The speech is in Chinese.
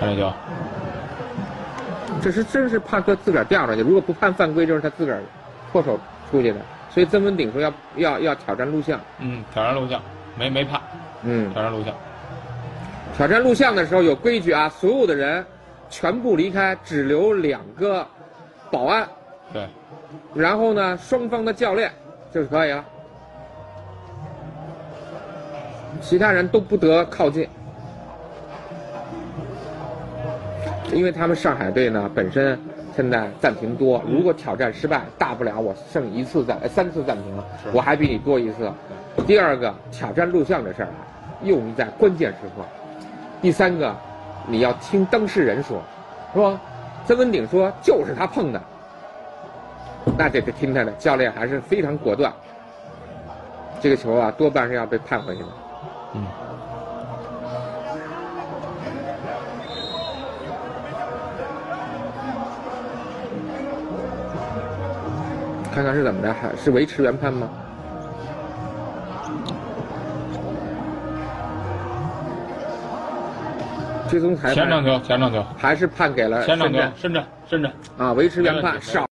看这球，这是真是怕他自个儿掉下去，如果不判犯规，就是他自个儿脱手出去的。所以曾文鼎说要要要挑战录像，嗯，挑战录像，没没判，嗯，挑战录像，挑战录像的时候有规矩啊，所有的人全部离开，只留两个保安，对，然后呢，双方的教练就可以了，其他人都不得靠近，因为他们上海队呢本身现在暂停多，如果挑战失败，大不了我剩一次暂呃三次暂停，我还比你多一次。第二个挑战录像的事儿啊，用在关键时刻。第三个，你要听当事人说，是吧？曾文鼎说就是他碰的，那这得听他的，教练还是非常果断。这个球啊，多半是要被判回去的。嗯，看看是怎么着，还是维持原判吗？最终裁判前两条，前两条，还是判给了前两条深圳，深圳，啊，维持原判少。